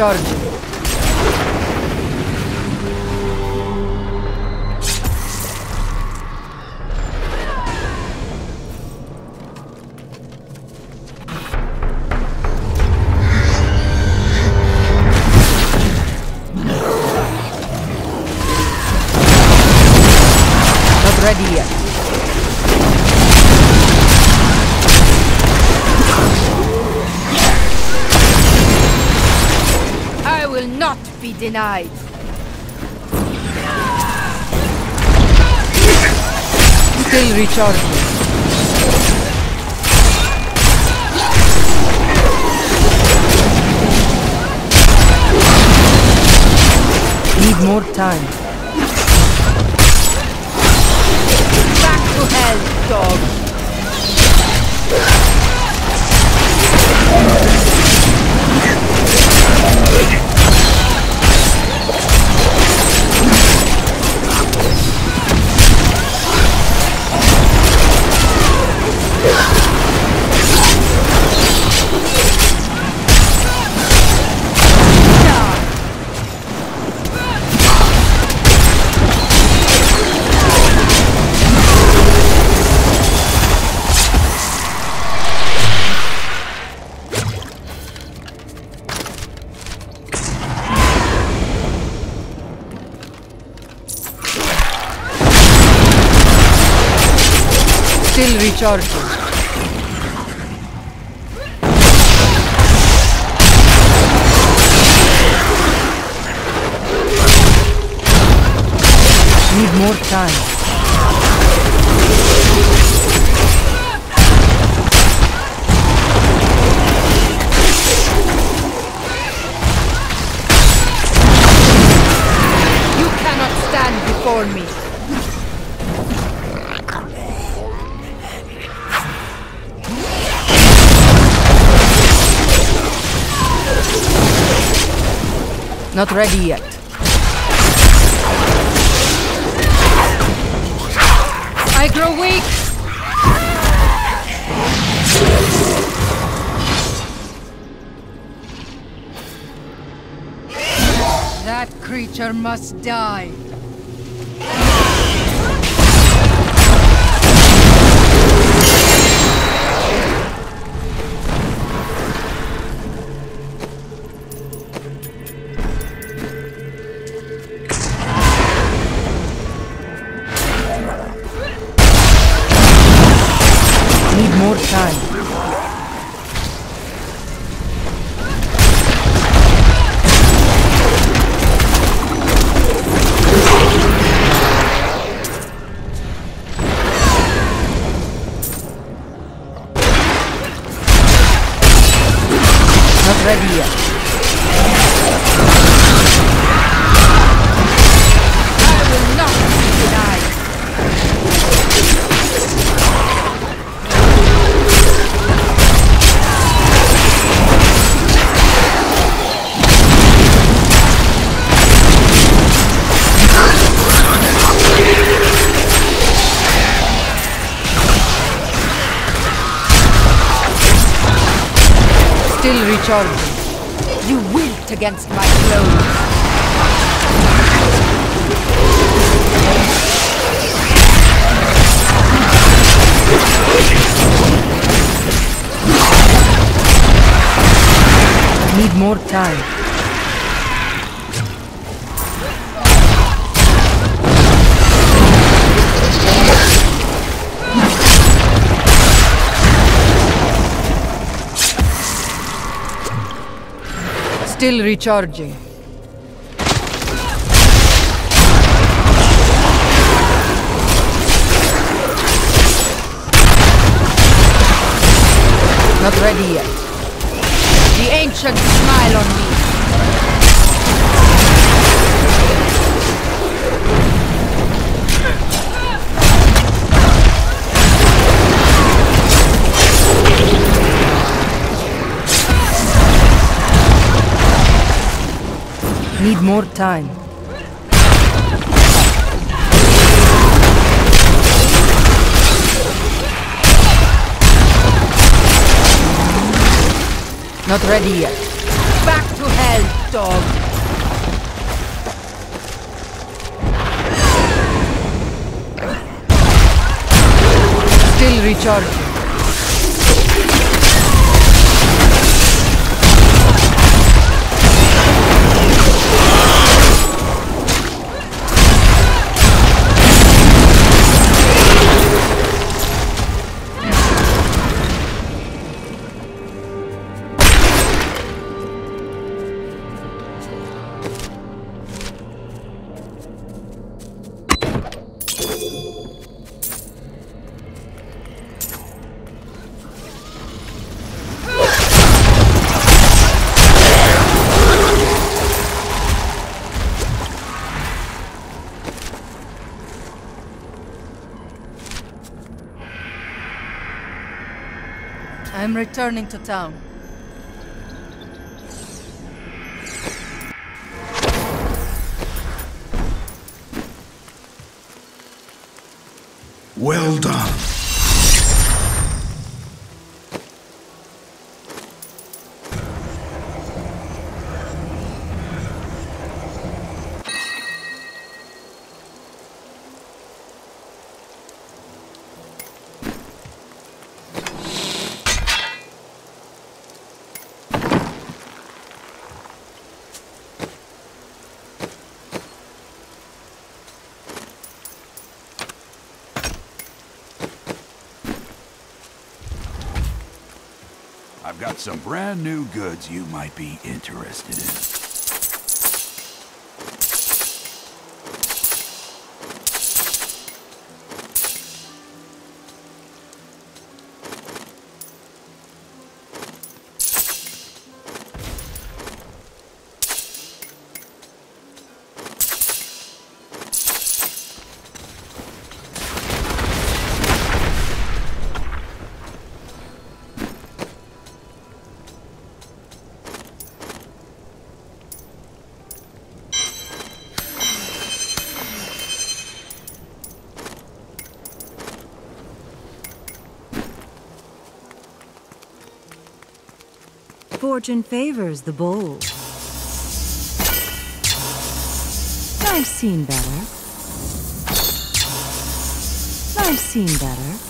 Still will not be denied. Still recharging. Need more time. Back to hell, dog. Still recharging. Need more time. You cannot stand before me. Not ready yet. Creature must die. Not You wilt against my blows. Need more time. Still recharging. Not ready yet. The ancients smile on me. More time. Not ready yet. Back to hell. dog. Still I'm returning to town. Well done. I've got some brand new goods you might be interested in. Fortune favors the bold. I've seen better. I've seen better.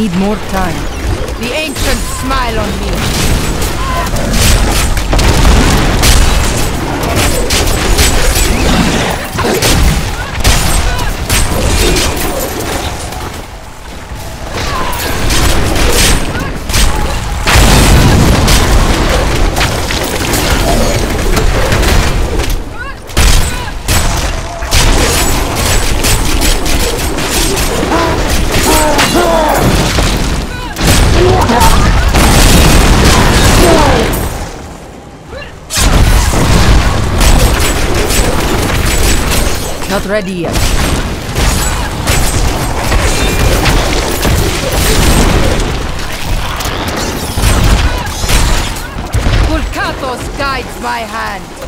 Need more time. The ancients smile on ready yet. Guides my hand.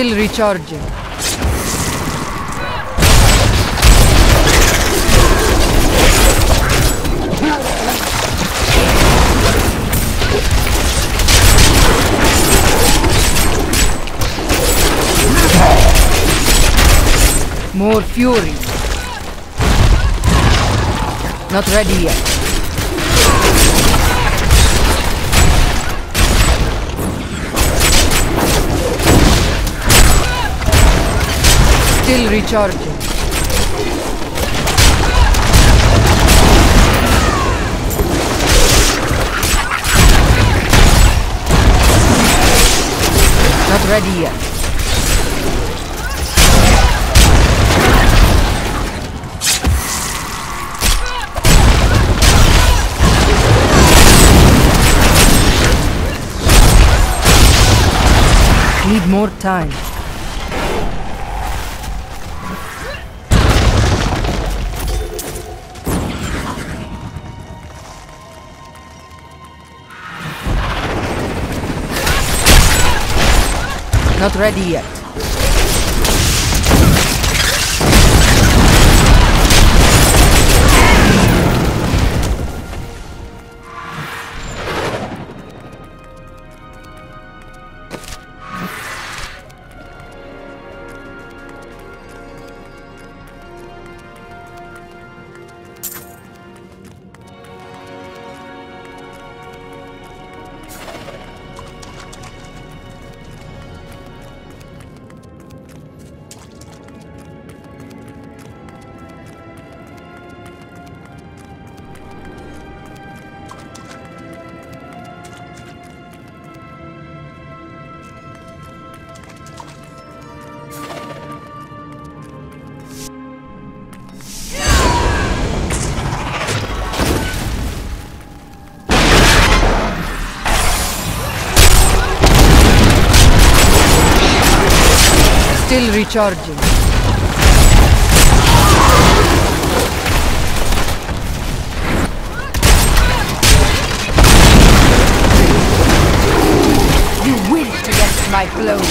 Still recharging. More fury. Not ready yet. Still recharging. Not ready yet. Need more time. Not ready yet. Still recharging. You winced against my blows.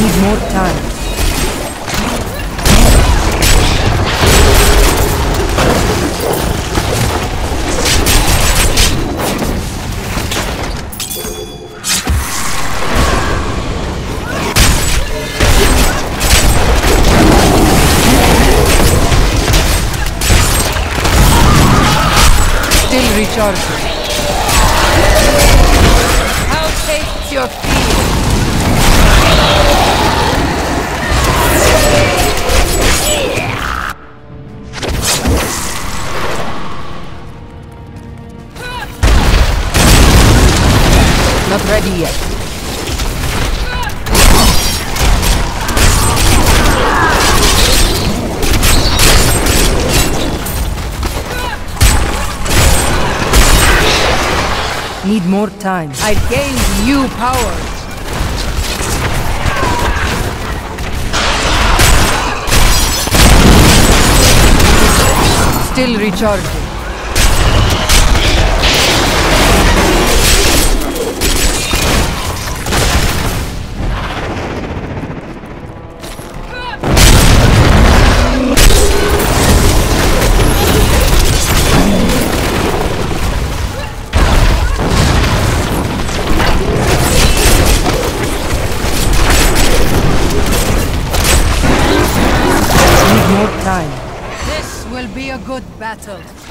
Need more time. Recharging. How tastes your fear? Not ready yet. More time. I've gained new powers. Still recharging. Good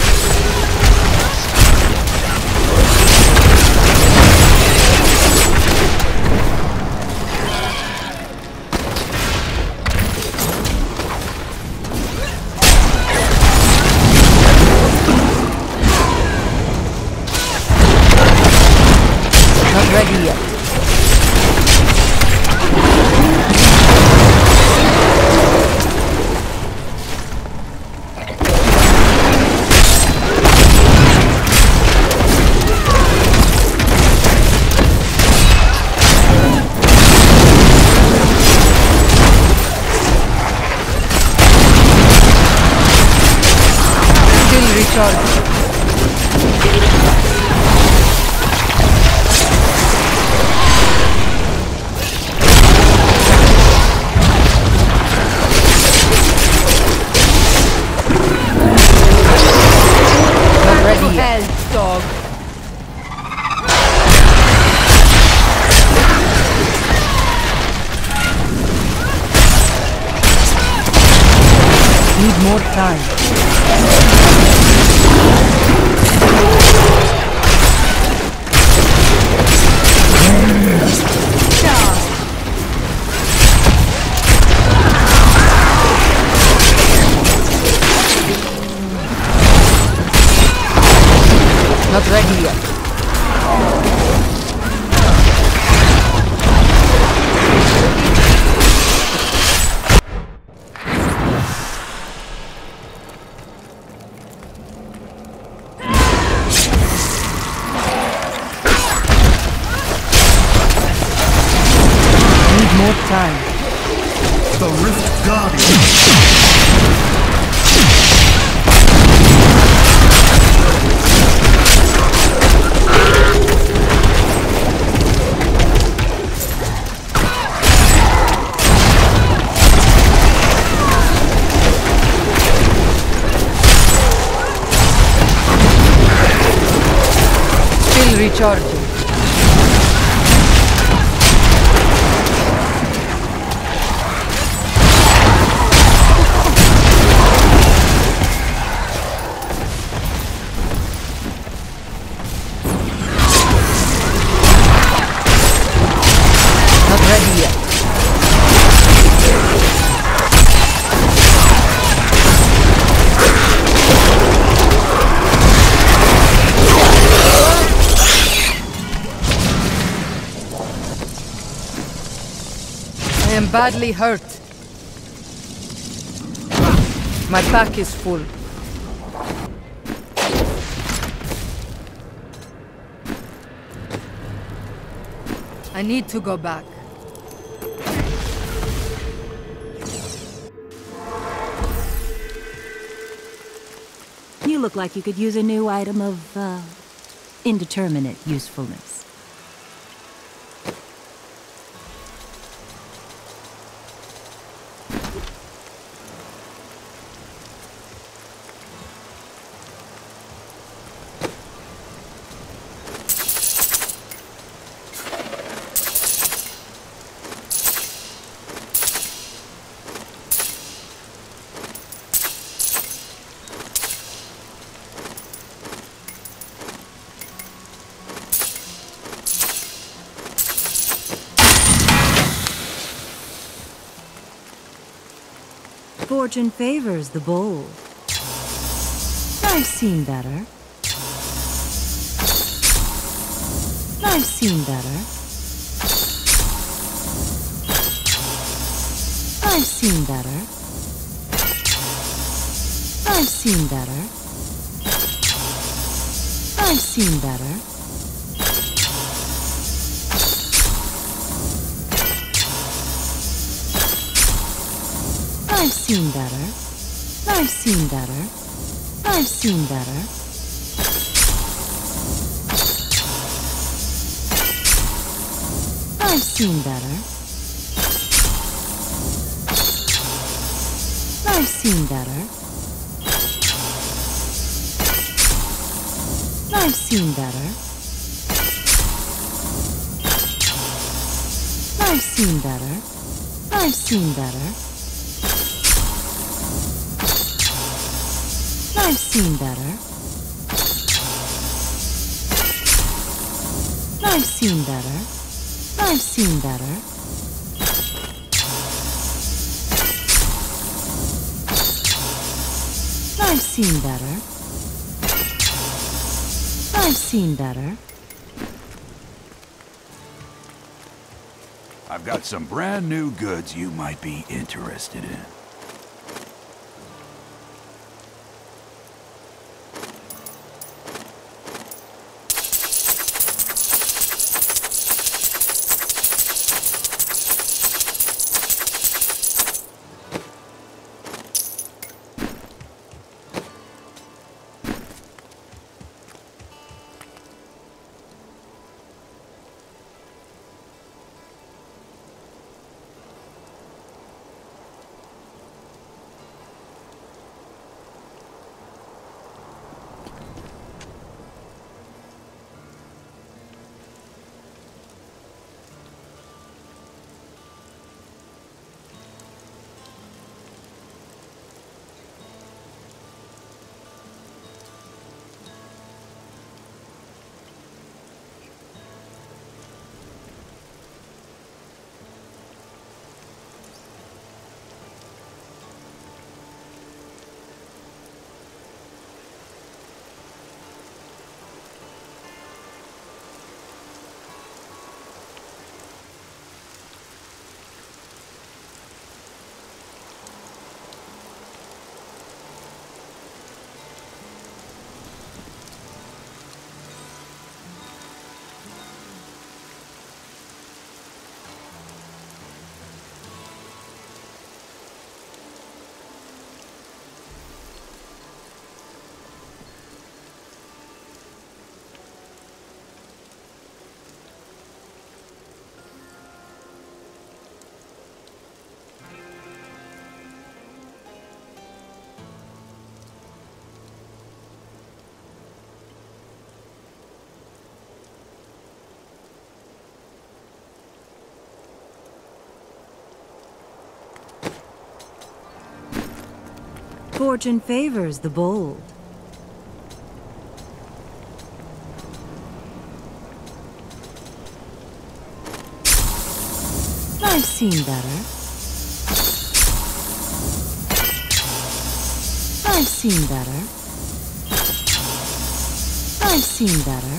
ready up. Badly hurt. My pack is full. I need to go back. You look like you could use a new item of, uh, indeterminate usefulness. Fortune favors the bold. I've seen better. I've seen better. I've seen better. I've seen better. I've seen better. I've seen better. I've seen better. I've seen better. I've seen better. I've seen better. I've seen better. I've seen better. I've seen better. I've seen better. I've seen better. I've seen better. I've seen better. I've seen better. I've got some brand new goods you might be interested in. Fortune favors the bold. I've seen better. I've seen better. I've seen better.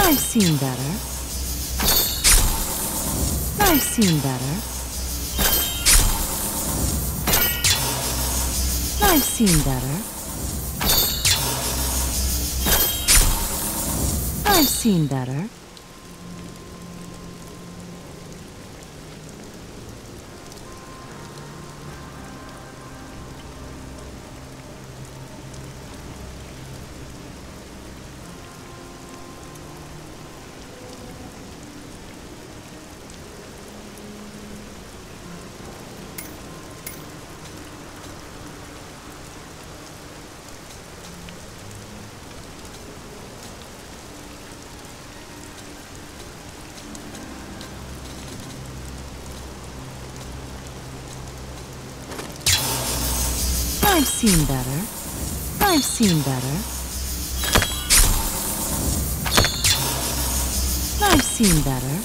I've seen better. I've seen better. I've seen better. I've seen better. I've seen better. I've seen better. I've seen better.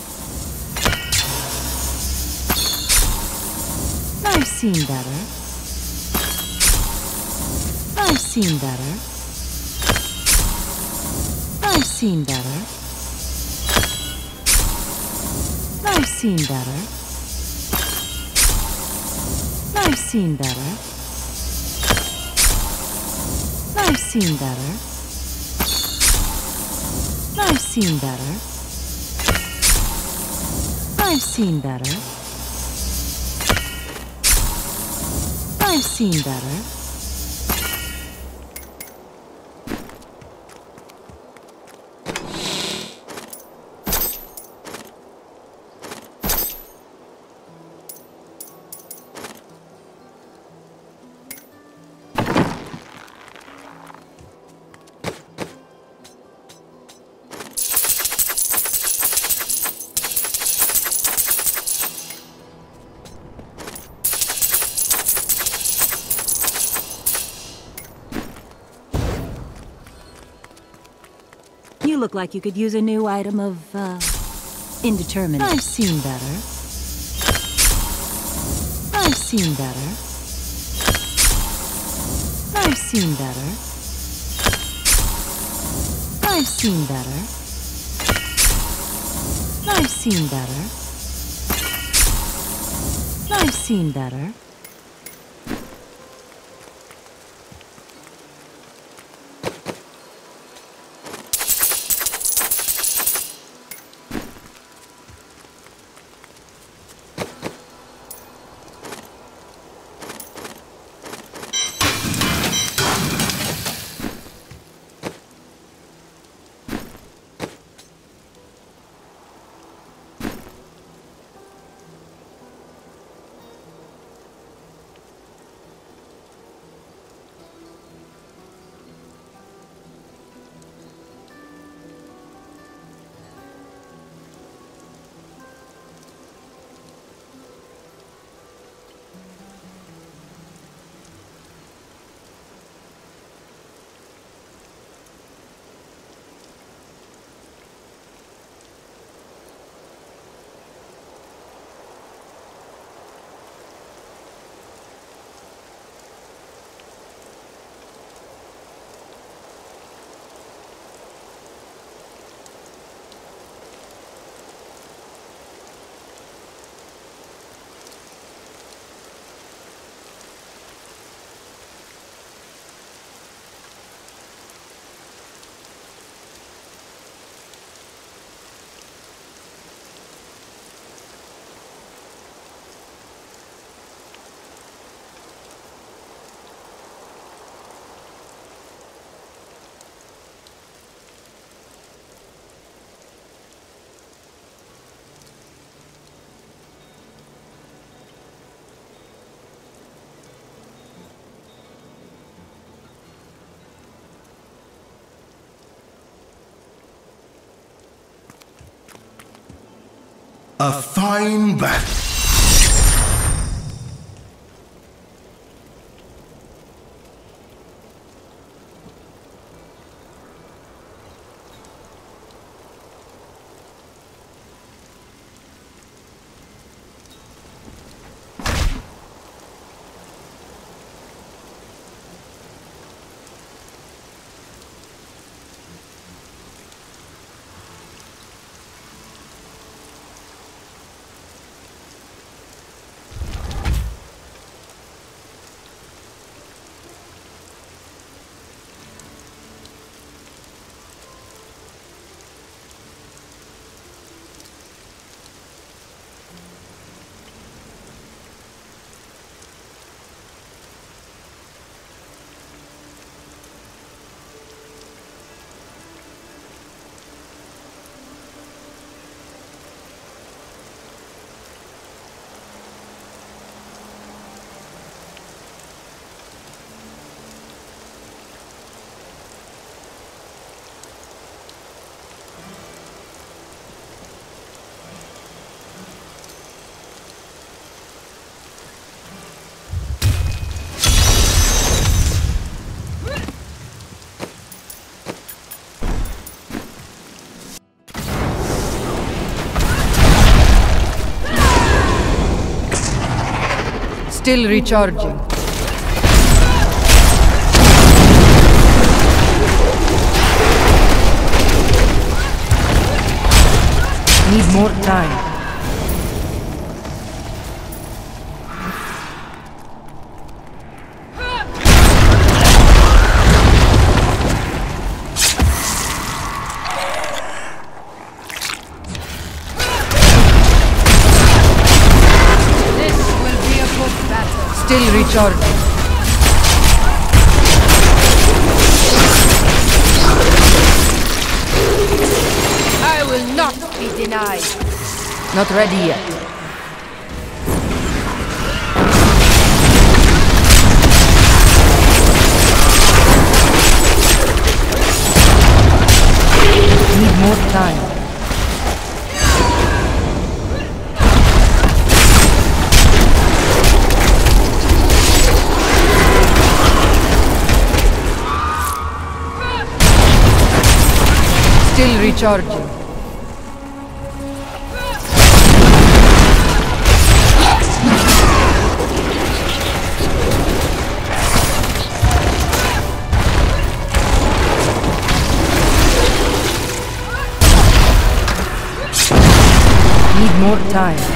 I've seen better. I've seen better. I've seen better. I've seen better. I've seen better. Seen better. I've seen better. I've seen better. I've seen better. Like you could use a new item of, uh, indeterminate. I've seen better. I've seen better. I've seen better. I've seen better. I've seen better. I've seen better. A fine battle. Still recharging. Need more time. Not ready yet. Need more time. Still recharging. Need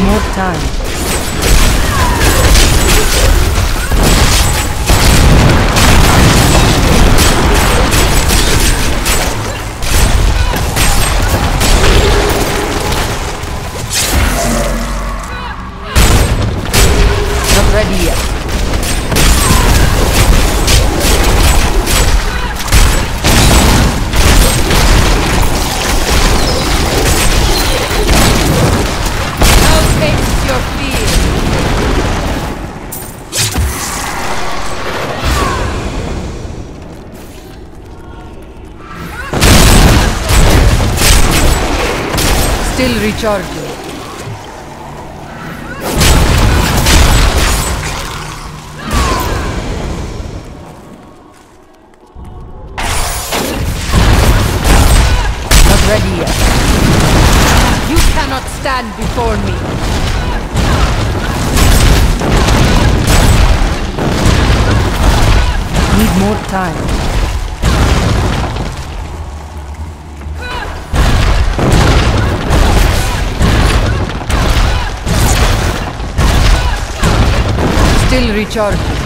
More time. Recharging. Not ready yet. You cannot stand before me. Need more time. Still recharging.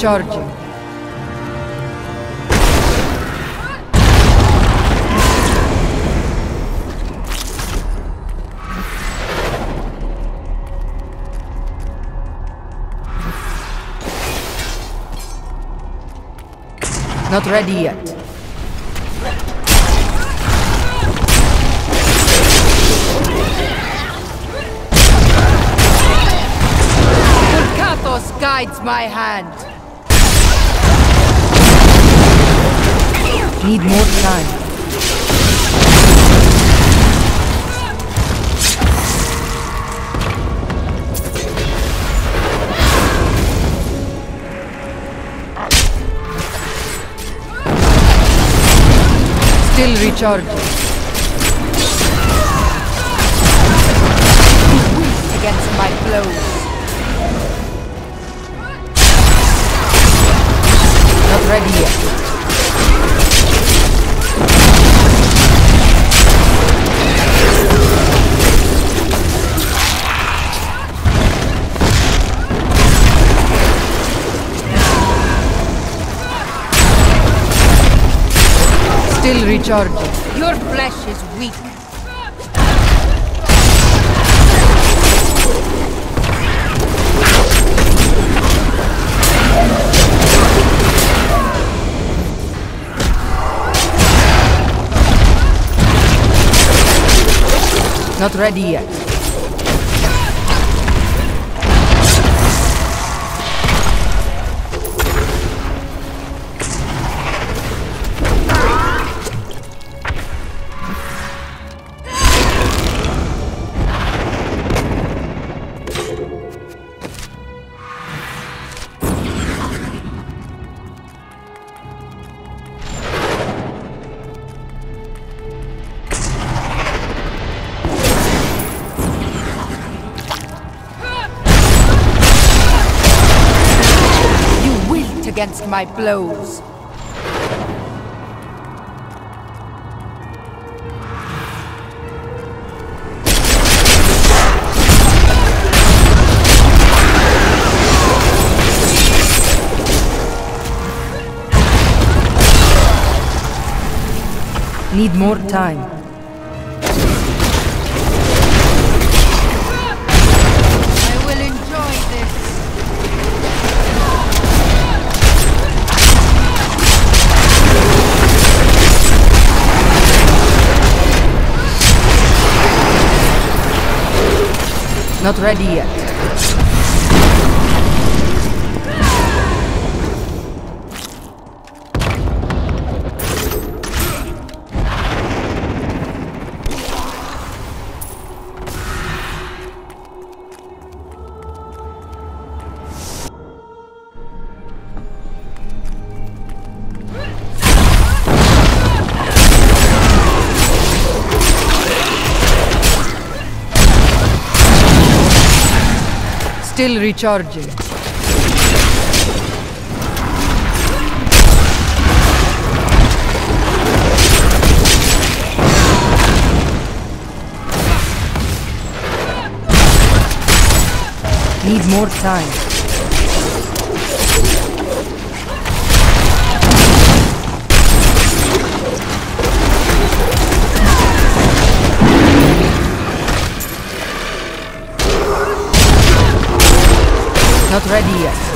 Recharging. Not ready yet. guides my hand. Need more time. Still recharging. Against my blows. Your flesh is weak. Not ready yet. Against my blows. Need more time. Not ready yet. Still recharging. Need more time. Not ready.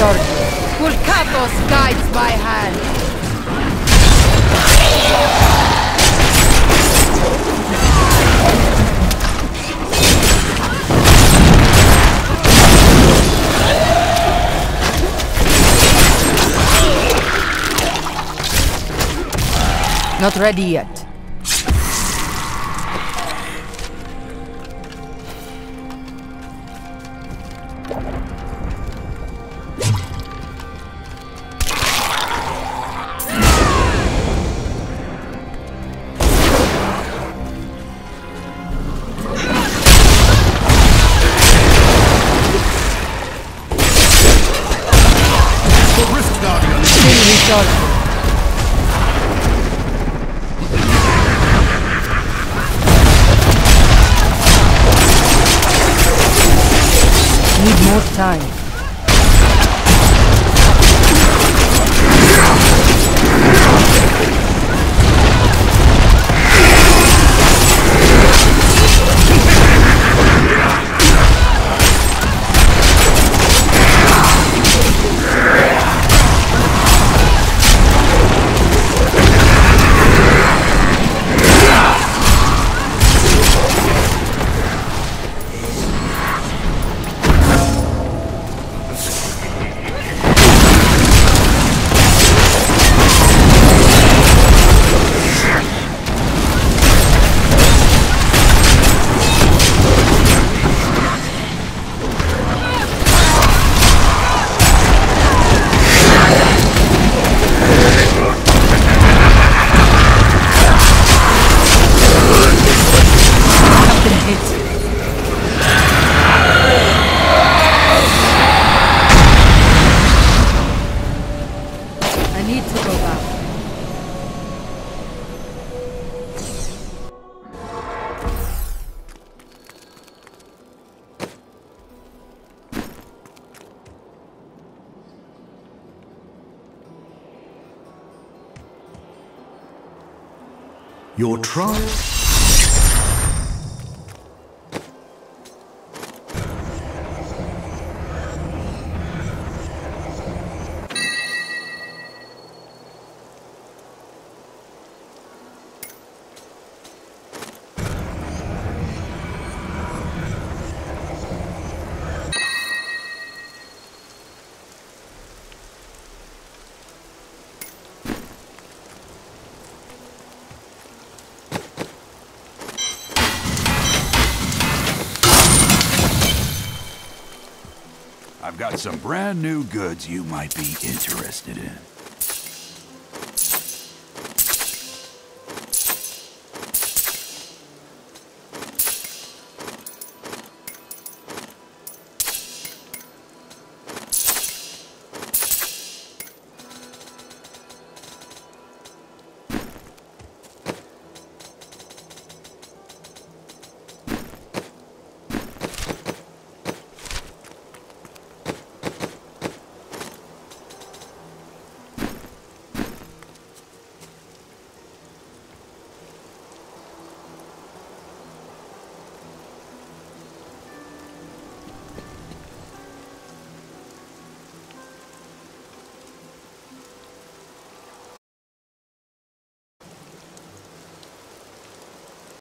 Still recharging. Guides my hand. Not ready yet. Got some brand new goods you might be interested in.